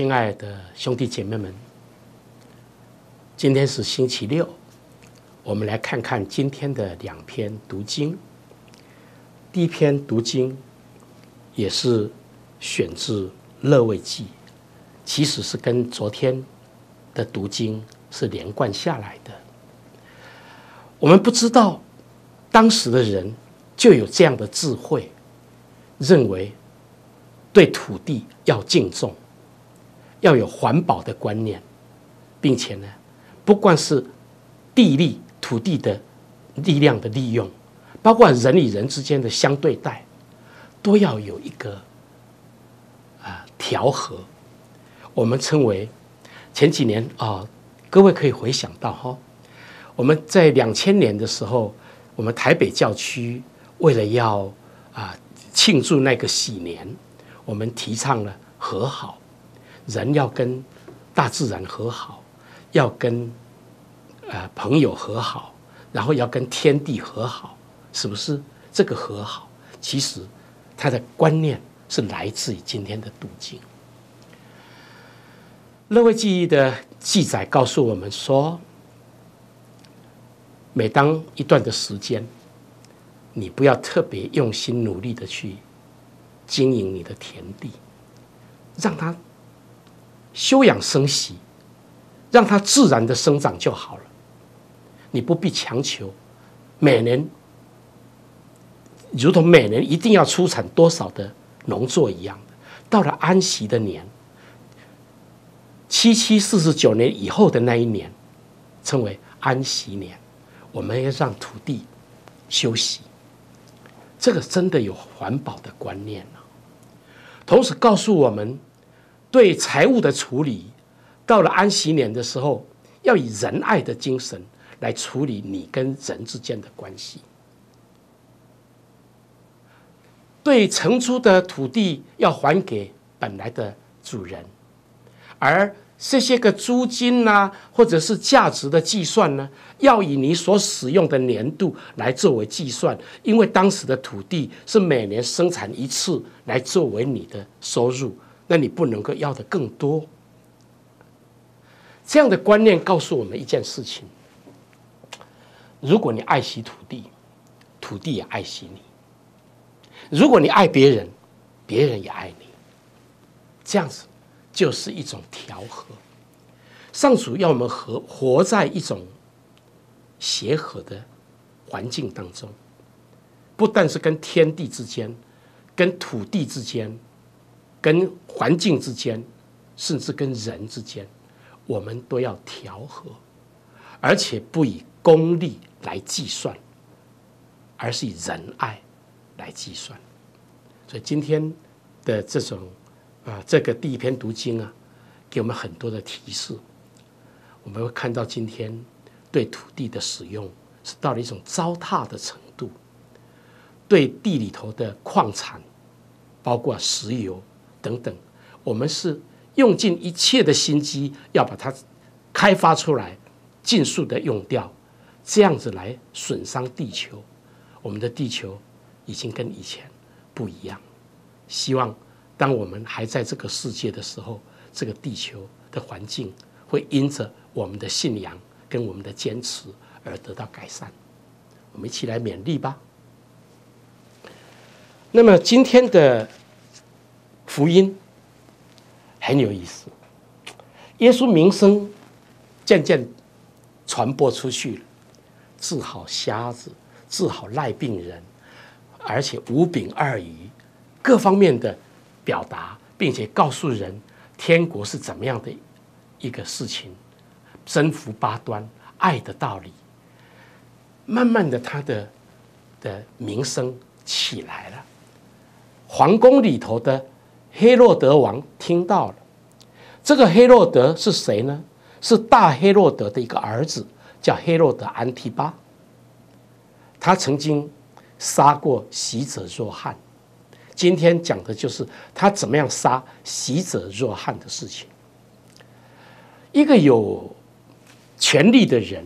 亲爱的兄弟姐妹们，今天是星期六，我们来看看今天的两篇读经。第一篇读经也是选自《乐位记》，其实是跟昨天的读经是连贯下来的。我们不知道当时的人就有这样的智慧，认为对土地要敬重。要有环保的观念，并且呢，不管是地利土地的力量的利用，包括人与人之间的相对待，都要有一个啊调和。我们称为前几年啊，各位可以回想到哈，我们在两千年的时候，我们台北教区为了要啊庆祝那个喜年，我们提倡了和好。人要跟大自然和好，要跟呃朋友和好，然后要跟天地和好，是不是？这个和好，其实它的观念是来自于今天的读经。乐位记忆的记载告诉我们说，每当一段的时间，你不要特别用心努力的去经营你的田地，让它。休养生息，让它自然的生长就好了。你不必强求，每年如同每年一定要出产多少的农作一样的。到了安息的年，七七四十九年以后的那一年，称为安息年，我们要让土地休息。这个真的有环保的观念了，同时告诉我们。对财务的处理，到了安息年的时候，要以仁爱的精神来处理你跟人之间的关系。对承租的土地要还给本来的主人，而这些个租金呐，或者是价值的计算呢，要以你所使用的年度来作为计算，因为当时的土地是每年生产一次来作为你的收入。那你不能够要的更多。这样的观念告诉我们一件事情：如果你爱惜土地，土地也爱惜你；如果你爱别人，别人也爱你。这样子就是一种调和。上主要我们和活在一种协和的环境当中，不但是跟天地之间，跟土地之间。跟环境之间，甚至跟人之间，我们都要调和，而且不以功利来计算，而是以仁爱来计算。所以今天的这种啊，这个第一篇读经啊，给我们很多的提示。我们会看到今天对土地的使用是到了一种糟蹋的程度，对地里头的矿产，包括石油。等等，我们是用尽一切的心机要把它开发出来，尽速的用掉，这样子来损伤地球。我们的地球已经跟以前不一样。希望当我们还在这个世界的时候，这个地球的环境会因着我们的信仰跟我们的坚持而得到改善。我们一起来勉励吧。那么今天的。福音很有意思，耶稣名声渐渐传播出去了，治好瞎子，治好赖病人，而且五饼二鱼，各方面的表达，并且告诉人天国是怎么样的一个事情，征服八端，爱的道理，慢慢的他的的名声起来了，皇宫里头的。黑洛德王听到了，这个黑洛德是谁呢？是大黑洛德的一个儿子，叫黑洛德安提巴。他曾经杀过喜者若翰。今天讲的就是他怎么样杀喜者若翰的事情。一个有权力的人，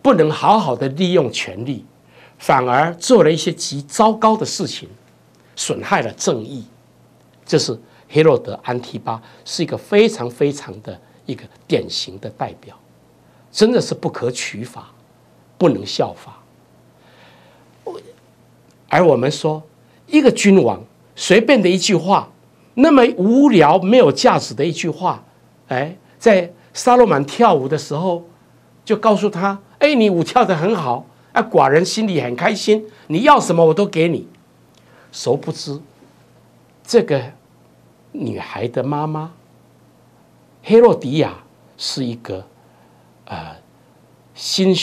不能好好的利用权力，反而做了一些极糟糕的事情，损害了正义。这是黑洛德安提巴是一个非常非常的一个典型的代表，真的是不可取法，不能效法。而我们说，一个君王随便的一句话，那么无聊没有价值的一句话，哎，在沙罗曼跳舞的时候，就告诉他：“哎，你舞跳得很好。”啊，寡人心里很开心，你要什么我都给你。殊不知，这个女孩的妈妈黑洛迪亚是一个呃心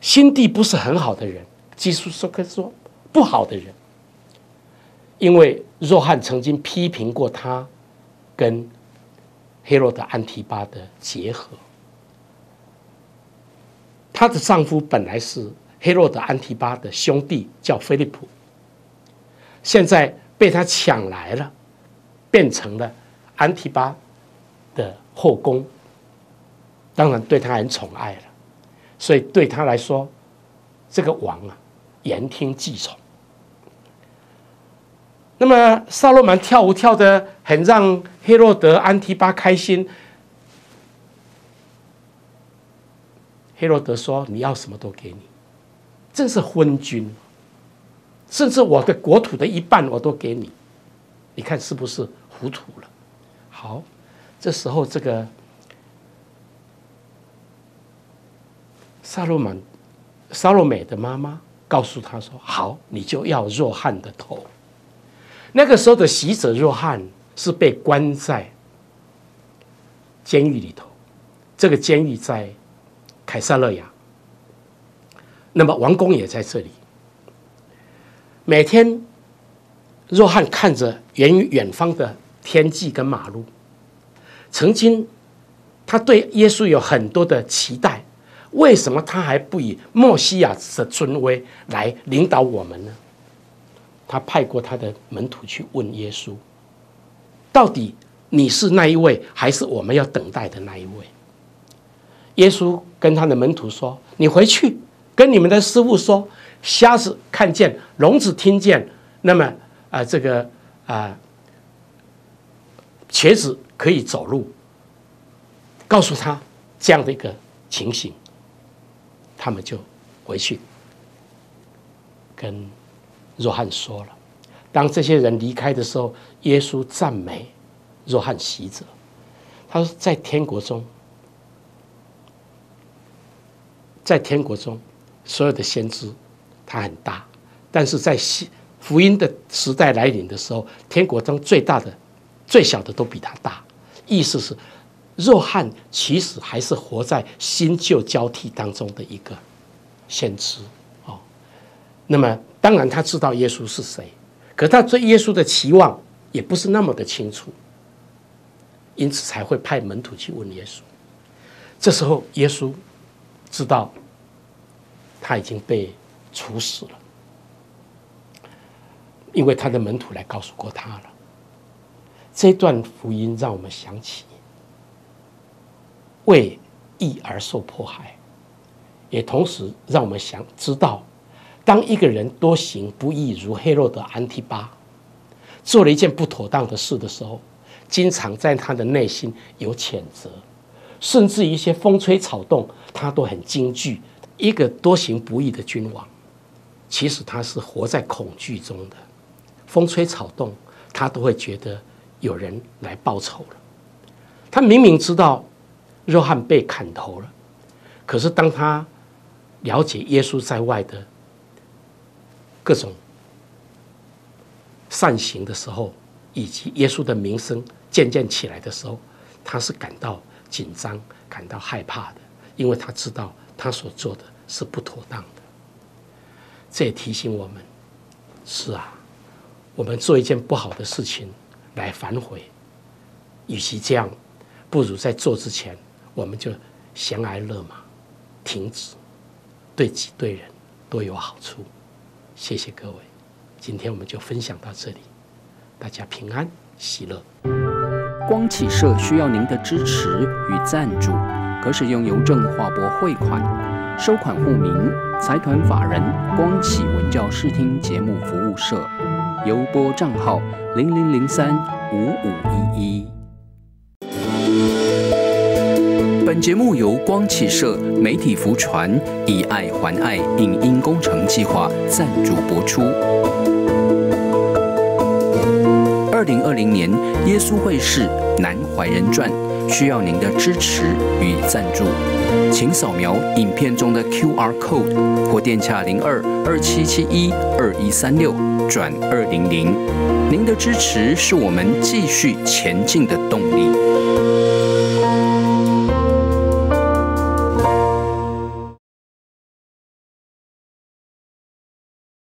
心地不是很好的人，技术说可以说不好的人。因为若汉曾经批评过她跟黑洛德安提巴的结合。她的丈夫本来是黑洛德安提巴的兄弟，叫菲利普。现在被他抢来了，变成了安提巴的后宫。当然对他很宠爱了，所以对他来说，这个王啊，言听计从。那么萨洛曼跳舞跳得很让黑洛德安提巴开心。黑洛德说：“你要什么都给你，真是昏君。甚至我的国土的一半我都给你，你看是不是糊涂了？”好，这时候这个萨洛曼、萨洛美的妈妈告诉他说：“好，你就要若汉的头。”那个时候的袭者若汉是被关在监狱里头，这个监狱在。凯撒勒雅，那么王宫也在这里。每天，若汉看着远远方的天际跟马路，曾经他对耶稣有很多的期待。为什么他还不以墨西亚的尊威来领导我们呢？他派过他的门徒去问耶稣：“到底你是那一位，还是我们要等待的那一位？”耶稣跟他的门徒说：“你回去跟你们的师傅说，瞎子看见，聋子听见，那么啊，这个啊，瘸子可以走路。告诉他这样的一个情形，他们就回去跟若翰说了。当这些人离开的时候，耶稣赞美若翰喜者，他说在天国中。”在天国中，所有的先知，他很大；但是在新福音的时代来临的时候，天国中最大的、最小的都比他大。意思是，若汉其实还是活在新旧交替当中的一个先知哦。那么，当然他知道耶稣是谁，可他对耶稣的期望也不是那么的清楚，因此才会派门徒去问耶稣。这时候，耶稣知道。他已经被处死了，因为他的门徒来告诉过他了。这段福音让我们想起，为义而受迫害，也同时让我们想知道，当一个人多行不义，如黑洛德安提巴做了一件不妥当的事的时候，经常在他的内心有谴责，甚至一些风吹草动，他都很惊惧。一个多行不义的君王，其实他是活在恐惧中的，风吹草动，他都会觉得有人来报仇了。他明明知道若翰被砍头了，可是当他了解耶稣在外的各种善行的时候，以及耶稣的名声渐渐起来的时候，他是感到紧张、感到害怕的，因为他知道。他所做的是不妥当的，这也提醒我们：是啊，我们做一件不好的事情来反悔，与其这样，不如在做之前，我们就闲挨乐马，停止，对己对人都有好处。谢谢各位，今天我们就分享到这里，大家平安喜乐。光启社需要您的支持与赞助。可使用邮政划拨汇款，收款户名财团法人光启文教视听节目服务社，邮拨账号零零零三五五一一。本节目由光启社媒体福传以爱还爱影音工程计划赞助播出。二零二零年耶稣会士南怀仁传需要您的支持与赞助，请扫描影片中的 Q R code 或电洽零二二七七一二一三六转二零零。您的支持是我们继续前进的动力。